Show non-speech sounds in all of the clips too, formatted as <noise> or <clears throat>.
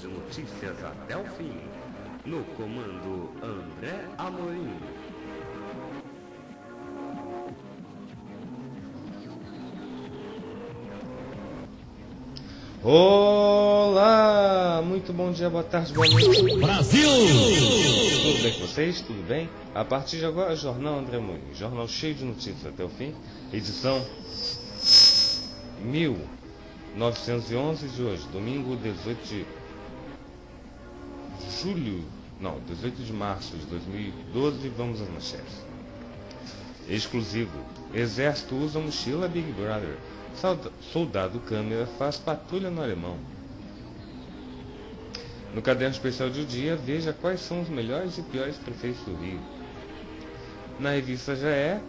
De notícias até o fim. No comando André Amorim. Olá! Muito bom dia, boa tarde, boa noite. Brasil! Tudo bem com vocês? Tudo bem? A partir de agora, Jornal André Morim. Jornal cheio de notícias até o fim. Edição 1911 de hoje, domingo 18 de julho, não, 18 de março de 2012. Vamos às manchetes. Exclusivo. Exército usa mochila Big Brother. Solda- Soldado câmera faz patrulha no alemão. No caderno especial de um dia, veja quais são os melhores e piores prefeitos do Rio. Na revista Já É,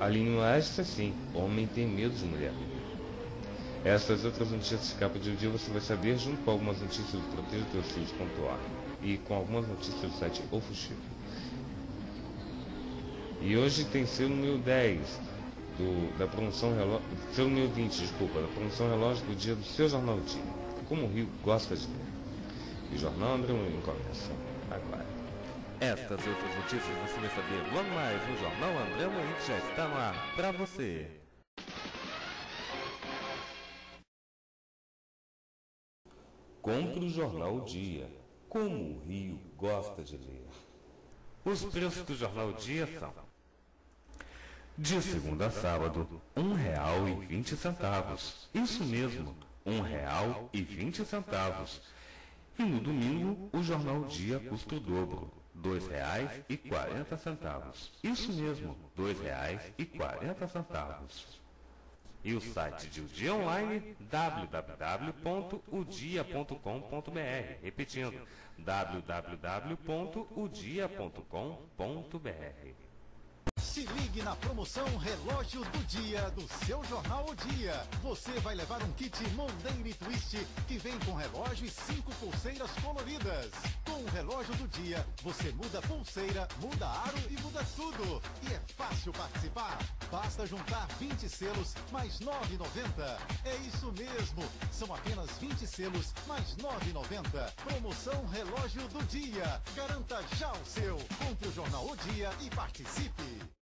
a linha extra sim, homem tem medo de mulher. Essas outras notícias de capa de um dia você vai saber junto com algumas notícias do Proteja Teus Filhos.org e com algumas notícias do site O Fuxico. E hoje tem selo número 10 do, da promoção relógio, selo número 20, desculpa, da promoção relógio do dia do seu jornal dia. Como o Rio gosta de ler. E o Jornal André Morim começa agora. Estas e outras notícias você vai saber logo mais no Jornal André que já está no ar para você. Compre o jornal Dia, como o Rio gosta de ler. Os preços do Jornal Dia são de segunda a sábado, vinte centavos. Isso mesmo, um real e vinte centavos. No domingo, o Jornal Dia custa o dobro, quarenta centavos. Isso mesmo, dois reais e o site de O Dia Online, www.udia.com.br. Repetindo, www.udia.com.br. Se ligue na promoção Relógio do Dia do seu Jornal O Dia. Você vai levar um kit Mondaine Twist que vem com relógio e cinco pulseiras coloridas. Com o Relógio do Dia, você muda pulseira, muda aro e muda tudo. E é fácil participar. Basta juntar 20 selos mais 9,90. É isso mesmo. São apenas 20 selos mais 9,90. Promoção Relógio do Dia. Garanta já o seu. Compre o Jornal O Dia e participe.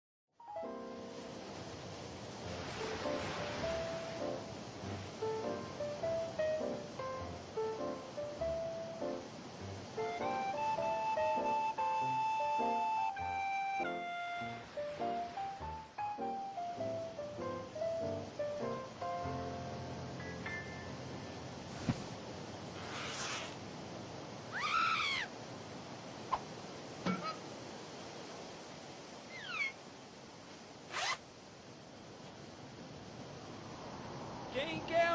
Quem quer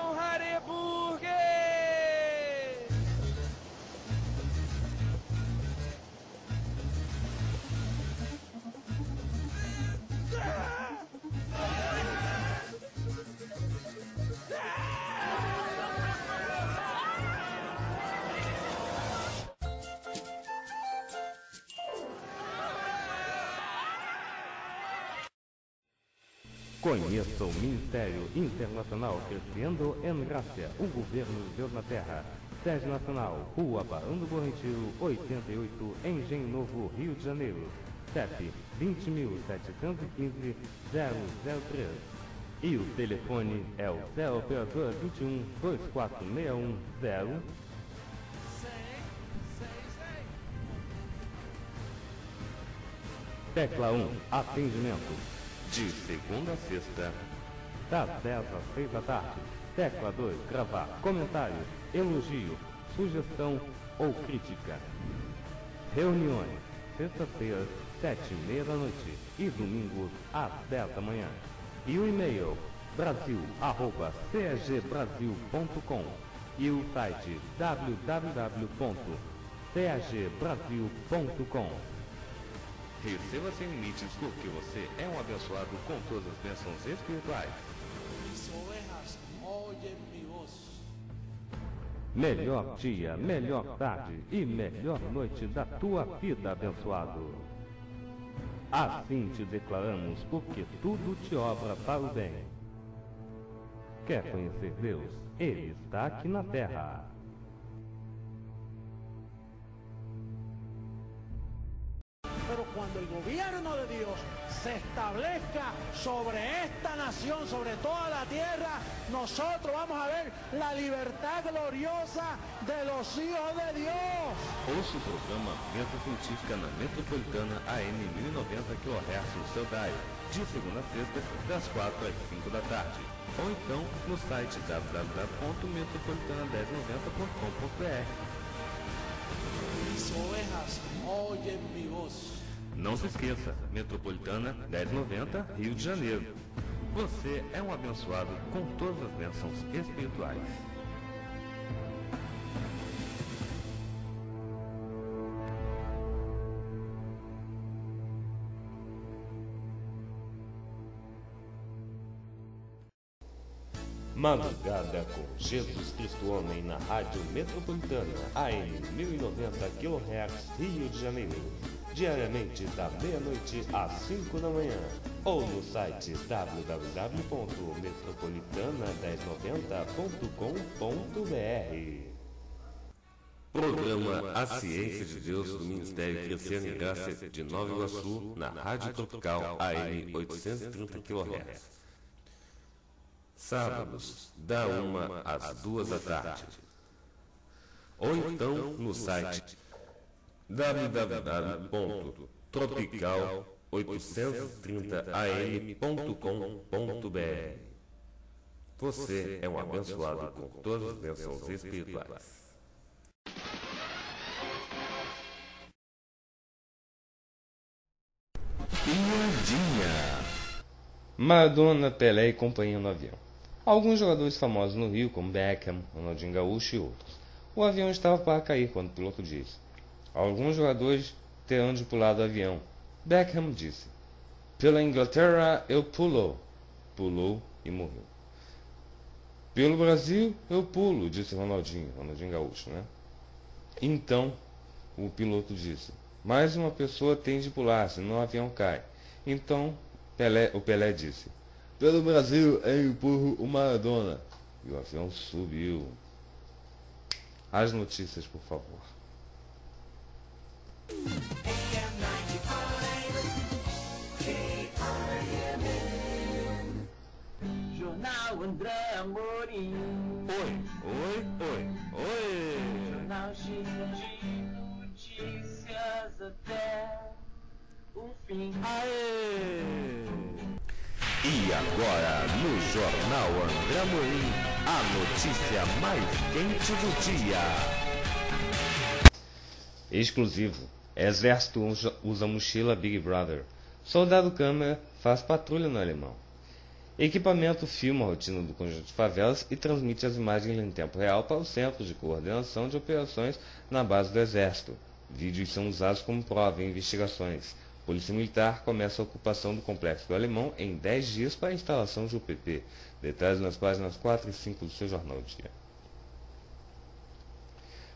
Conheça o Ministério Internacional Crescendo em Graça, o governo de Deus na Terra. Sede Nacional, Rua Barão do Bom Retiro, 88, Engenho Novo, Rio de Janeiro. CEP 20.715-003. E o telefone é o 0 operador 21 24610 Tecla 1, atendimento. De segunda a sexta, das 10 às 6 da tarde. Tecla 2, gravar. Comentário, elogio, sugestão ou crítica. Reuniões, sexta-feira, 7 e meia da noite e domingos às 10 da manhã. E o e-mail, brasil.cagbrasil.com e o site www.cagbrasil.com. Receba sem limites porque você é um abençoado com todas as bênçãos espirituais. Melhor dia, melhor tarde e melhor noite da tua vida, abençoado. Assim te declaramos, porque tudo te obra para o bem. Quer conhecer Deus? Ele está aqui na terra. Cuando el gobierno de Dios se establezca sobre esta nación, sobre toda la tierra, nosotros vamos a ver la libertad gloriosa de los hijos de Dios. Ouça o programa Meta Científica na Metropolitana AM 1090 kHz no seu dial, de segunda a sexta, das 4 às 5 da tarde. Ou então no site www.metropolitana1090.com.br. Mis ovejas oyen mi voz. Não se esqueça, Metropolitana 1090, Rio de Janeiro. Você é um abençoado com todas as bênçãos espirituais. Madrugada com Jesus Cristo Homem na Rádio Metropolitana, AM 1090 kHz, Rio de Janeiro. Diariamente da meia-noite às 5 da manhã. Ou no site www.metropolitana1090.com.br. Programa A Ciência de Deus do Ministério Crescendo em Graça de Nova Iguaçu, na Rádio Tropical AM 830 kHz. Sábados, da 1 às 2 da tarde. Ou então no site www.tropical830am.com.br. Você é um abençoado com todas as bênçãos espirituais. Piadinha. Maradona, Pelé e companhia no avião. Alguns jogadores famosos no Rio, como Beckham, Ronaldinho Gaúcho e outros. O avião estava para cair quando o piloto disse: Alguns jogadores terão de pular do avião. Beckham disse: Pela Inglaterra eu pulo. Pulou e morreu. Pelo Brasil eu pulo, disse Ronaldinho, Ronaldinho Gaúcho, né? Então o piloto disse: Mais uma pessoa tem de pular, senão o avião cai. Então Pelé, o Pelé disse: Pelo Brasil eu empurro o Maradona. E o avião subiu. As notícias, por favor. Jornal André Amorim. Oi, oi, oi, oi. Jornal cheio de notícias até o fim. Aê! E agora, no Jornal André Amorim, a notícia mais quente do dia. Exclusivo. Exército usa, mochila Big Brother. Soldado câmera faz patrulha no alemão. Equipamento filma a rotina do conjunto de favelas e transmite as imagens em tempo real para o Centro de Coordenação de Operações na base do Exército. Vídeos são usados como prova em investigações. Polícia Militar começa a ocupação do Complexo do Alemão em 10 dias para a instalação de UPP. Detalhes nas páginas 4 e 5 do seu jornal dia.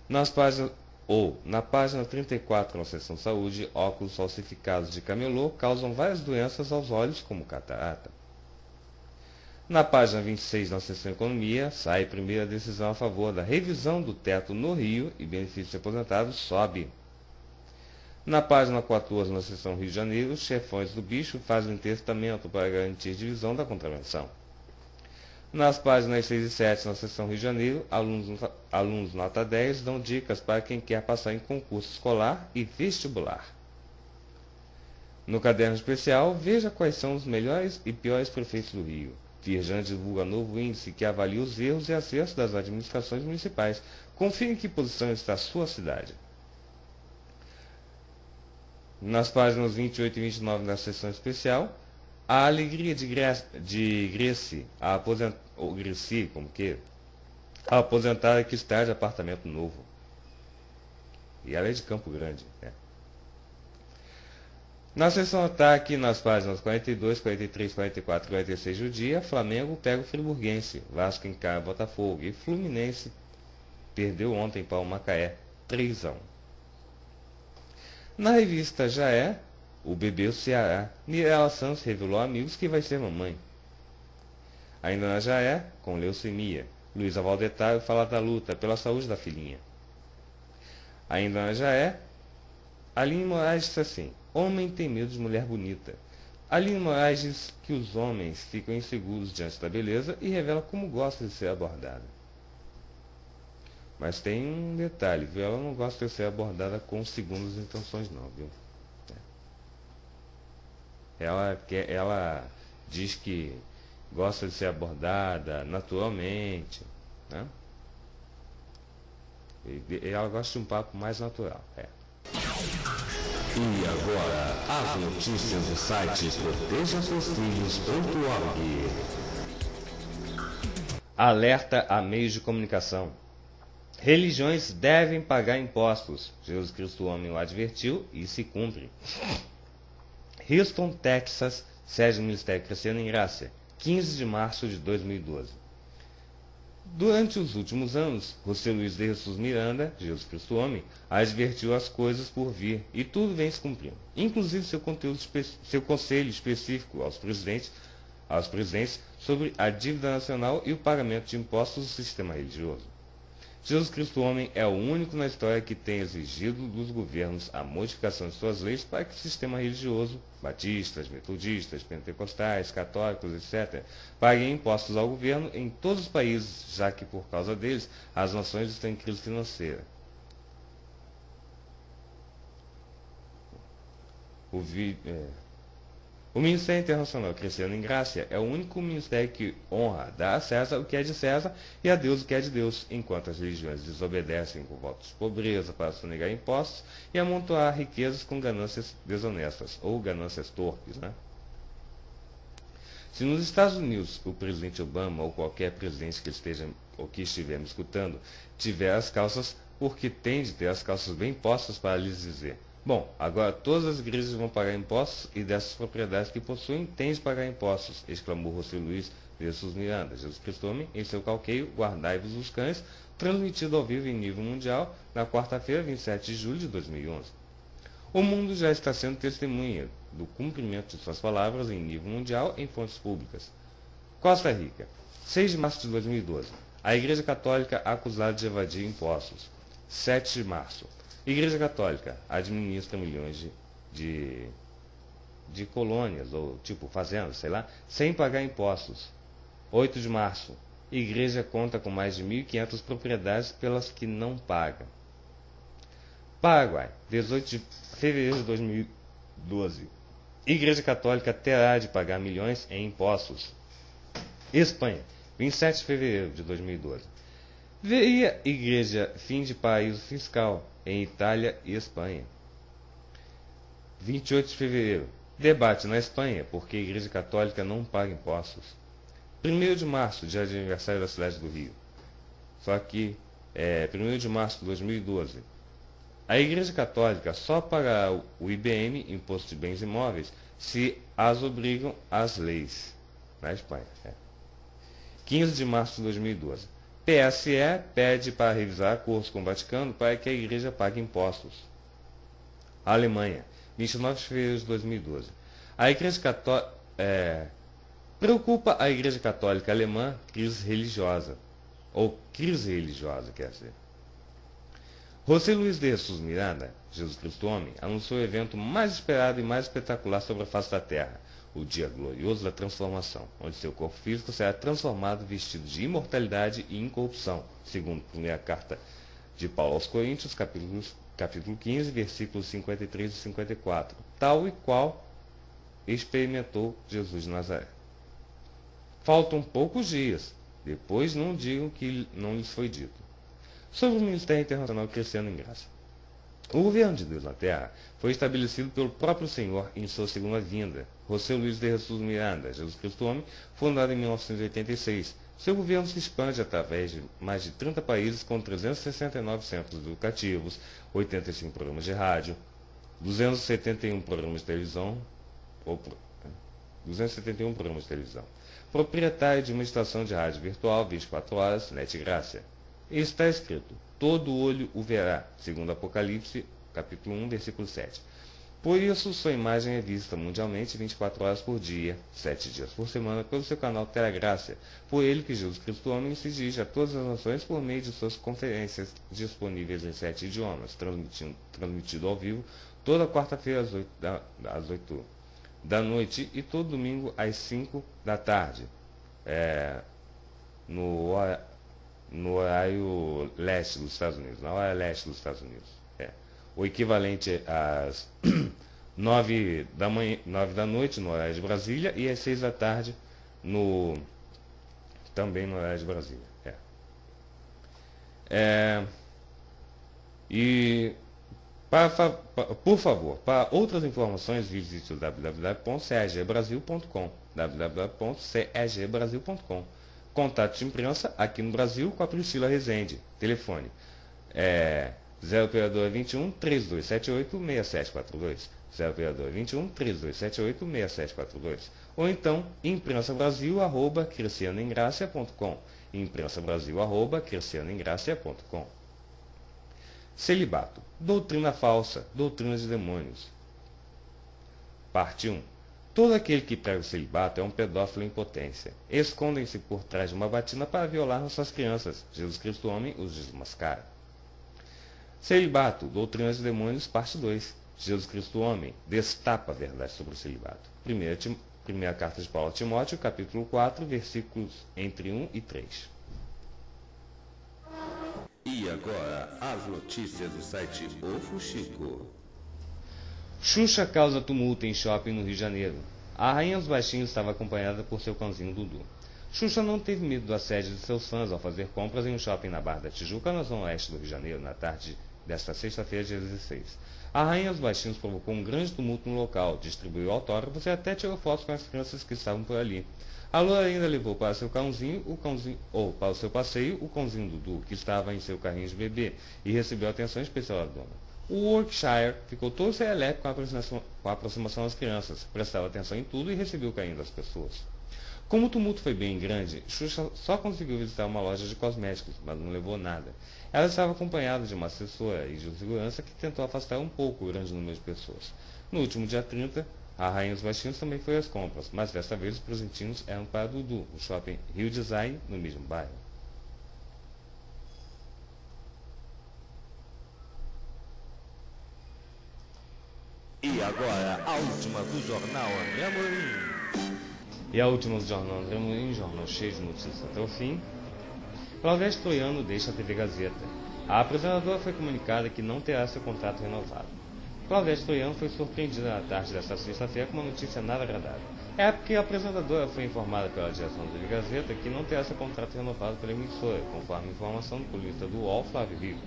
Nas páginas ou na página 34 na seção saúde, óculos falsificados de camelô causam várias doenças aos olhos, como catarata. Na página 26 na seção economia, sai primeira decisão a favor da revisão do teto no Rio e benefício de aposentados sobe. Na página 14, na seção Rio de Janeiro, chefões do bicho fazem testamento para garantir divisão da contravenção. Nas páginas 6 e 7, na seção Rio de Janeiro, alunos, alunos nota 10 dão dicas para quem quer passar em concurso escolar e vestibular. No caderno especial, veja quais são os melhores e piores prefeitos do Rio. Firjan divulga novo índice que avalia os erros e acertos das administrações municipais. Confira em que posição está a sua cidade. Nas páginas 28 e 29 da seção especial, a alegria de, Gre de Grece, a aposent... ou Greci, como que? A aposentada que está de apartamento novo. E ela é de Campo Grande, né? Na seção ataque, nas páginas 42, 43, 44 e 46 do dia, Flamengo pega o Friburguense, Vasco encara Botafogo e Fluminense perdeu ontem para o Macaé 3 a 1. Na revista Já É, o bebê o Ceará, Mirella Santos revelou a amigos que vai ser mamãe. Ainda na Já É, com leucemia, Luísa Valdetário fala da luta pela saúde da filhinha. Ainda na Já É, Aline Moraes disse assim, homem tem medo de mulher bonita. Aline Moraes diz que os homens ficam inseguros diante da beleza e revela como gosta de ser abordada. Mas tem um detalhe, viu? Ela não gosta de ser abordada com segundas intenções não, viu? Ela, quer, ela diz que gosta de ser abordada naturalmente, né? E ela gosta de um papo mais natural, é. E agora, as notícias do site protejaseusfilhos.org. Alerta a meios de comunicação. Religiões devem pagar impostos. Jesus Cristo, o homem, o advertiu e se cumpre. Houston, Texas, sede do Ministério Crescendo em Graça, 15 de março de 2012. Durante os últimos anos, José Luiz de Jesus Miranda, Jesus Cristo Homem, advertiu as coisas por vir e tudo vem se cumprindo, inclusive seu, conteúdo, seu conselho específico aos presidentes, aos presidentes sobre a dívida nacional e o pagamento de impostos do sistema religioso. Jesus Cristo Homem é o único na história que tem exigido dos governos a modificação de suas leis para que o sistema religioso, batistas, metodistas, pentecostais, católicos, etc., paguem impostos ao governo em todos os países, já que por causa deles as nações estão em crise financeira. O, vi, é, o Ministério Internacional Crescendo em Graça é o único ministério que honra, dá a César o que é de César e a Deus o que é de Deus, enquanto as religiões desobedecem com votos de pobreza para sonegar impostos e amontoar riquezas com ganâncias desonestas, ou ganâncias torpes. Né? Se nos Estados Unidos o presidente Obama ou qualquer presidente que esteja ou que estiver me escutando tiver as calças, porque tem de ter as calças bem postas para lhes dizer Bom, agora todas as igrejas vão pagar impostos e dessas propriedades que possuem de pagar impostos, exclamou José Luiz Jesus Miranda. Jesus Cristo Homem, em seu calqueio, guardai-vos os cães, transmitido ao vivo em nível mundial na quarta-feira, 27 de julho de 2011. O mundo já está sendo testemunha do cumprimento de suas palavras em nível mundial em fontes públicas. Costa Rica, 6 de março de 2012. A Igreja Católica acusada de evadir impostos. 7 de março. Igreja Católica administra milhões de, de, de colônias, ou tipo fazendas, sei lá, sem pagar impostos. 8 de março. Igreja conta com mais de 1.500 propriedades pelas que não paga. Paraguai, 18 de fevereiro de 2012. Igreja Católica terá de pagar milhões em impostos. Espanha, 27 de fevereiro de 2012. Veria Igreja fim de paraíso fiscal em Itália e Espanha. 28 de fevereiro. Debate na Espanha, porque a Igreja Católica não paga impostos. 1 de março, dia de aniversário da cidade do Rio. Só que, é, 1 de março de 2012. A Igreja Católica só pagará o IBM, Imposto de Bens Imóveis, se as obrigam as leis. Na Espanha. É. 15 de março de 2012. TSE pede para revisar acordos com o Vaticano para que a Igreja pague impostos. Alemanha, 29 de fevereiro de 2012. A Igreja. É, preocupa a Igreja Católica Alemã crise religiosa. Ou crise religiosa, quer dizer. José Luiz de Jesus Miranda, Jesus Cristo Homem, anunciou o evento mais esperado e mais espetacular sobre a face da Terra, o dia glorioso da transformação, onde seu corpo físico será transformado vestido de imortalidade e incorrupção, segundo a primeira carta de Paulo aos Coríntios, capítulo, capítulo 15, versículos 53 e 54, tal e qual experimentou Jesus de Nazaré. Faltam poucos dias, depois não digam que não lhes foi dito. Sobre o Ministério Internacional Crescendo em Graça. O governo de Deus na Terra foi estabelecido pelo próprio Senhor em sua segunda vinda. José Luiz de Jesus Miranda, Jesus Cristo Homem, fundado em 1986. Seu governo se expande através de mais de 30 países com 369 centros educativos, 85 programas de rádio, 271 programas de televisão, ou, 271 programas de televisão. Proprietário de uma estação de rádio virtual 24 horas, Net Graça. Está escrito: Todo olho o verá, segundo Apocalipse, capítulo 1, versículo 7. Por isso, sua imagem é vista mundialmente 24 horas por dia, 7 dias por semana, pelo seu canal Telegraça. Por ele que Jesus Cristo Homem se dirige a todas as nações por meio de suas conferências disponíveis em sete idiomas, transmitido ao vivo toda quarta-feira às 8 da, às 8 da noite e todo domingo às 5 da tarde. É, no, no horário leste dos Estados Unidos, na hora leste dos Estados Unidos. É. O equivalente às <clears throat> 9 da, manhã, 9 da noite no horário de Brasília e às 6 da tarde no também no horário de Brasília. É. É, e para, por favor, para outras informações visite o www.cegbrasil.com www.cegbrasil.com Contato de imprensa aqui no Brasil com a Priscila Rezende. Telefone é 0 operador 21 3278 6742. 0 operador 21 3278 6742. Ou então imprensa brasil arroba cristianoengracia.com. Imprensa brasil arroba cristianoengracia.com. Celibato. Doutrina falsa. Doutrina de demônios. Parte 1. Todo aquele que prega o celibato é um pedófilo em potência. Escondem-se por trás de uma batina para violar nossas crianças. Jesus Cristo Homem os desmascara. Celibato, Doutrinas de Demônios, parte 2. Jesus Cristo Homem destapa a verdade sobre o celibato. Primeira, primeira carta de Paulo a Timóteo, capítulo 4, versículos entre 1 e 3. E agora, as notícias do site O Fuxico. Xuxa causa tumulto em shopping no Rio de Janeiro. A rainha dos baixinhos estava acompanhada por seu cãozinho Dudu. Xuxa não teve medo do assédio de seus fãs ao fazer compras em um shopping na Barra da Tijuca, na zona oeste do Rio de Janeiro, na tarde desta sexta-feira, dia 16. A rainha dos baixinhos provocou um grande tumulto no local, distribuiu autógrafos e até tirou fotos com as crianças que estavam por ali. A Lua ainda levou para seu cãozinho, o cãozinho, ou para o seu passeio, o cãozinho Dudu, que estava em seu carrinho de bebê, e recebeu atenção especial da dona. O Yorkshire ficou todo a, aproximação, com a aproximação das crianças, prestava atenção em tudo e recebeu o carinho das pessoas. Como o tumulto foi bem grande, Xuxa só conseguiu visitar uma loja de cosméticos, mas não levou nada. Ela estava acompanhada de uma assessora e de um segurança que tentou afastar um pouco o grande número de pessoas. No último dia 30, a Rainha dos Baixinhos também foi às compras, mas desta vez os presentinhos eram para Dudu, no shopping Rio Design, no mesmo bairro. E agora, a última do Jornal André Morim. E a última do Jornal André Morim, jornal cheio de notícias até o fim. Claudete Troiano deixa a TV Gazeta. A apresentadora foi comunicada que não terá seu contrato renovado. Claudete Troiano foi surpreendida na tarde desta sexta-feira com uma notícia nada agradável. É porque a apresentadora foi informada pela direção da TV Gazeta que não terá seu contrato renovado pela emissora, conforme informação do polícia do UOL, Flávio Rico.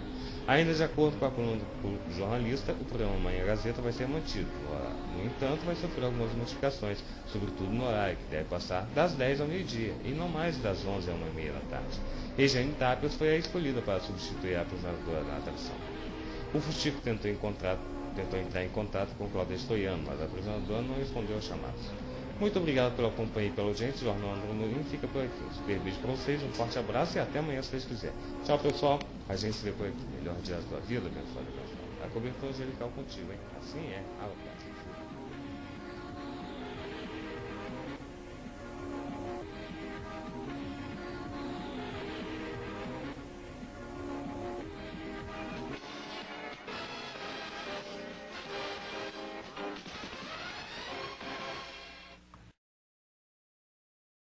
Ainda de acordo com a coluna do jornalista, o programa Manhã Gazeta vai ser mantido. No entanto, vai sofrer algumas modificações, sobretudo no horário, que deve passar das 10 ao meio-dia e não mais das 11 a 1h30 da tarde. Regiane Tapias foi a escolhida para substituir a apresentadora da atração. O Fustico tentou, tentou, entrar em contato com Cláudia Stoiano, mas a apresentadora não respondeu aos chamados. Muito obrigado pela companhia e pela audiência. O Jornal André Morim fica por aqui. Um beijo para vocês, um forte abraço e até amanhã se vocês quiserem. Tchau, pessoal. A gente se vê por aqui. Melhor dia da vida, abençoado, abençoado. A cobertura angelical contigo, hein? Assim é.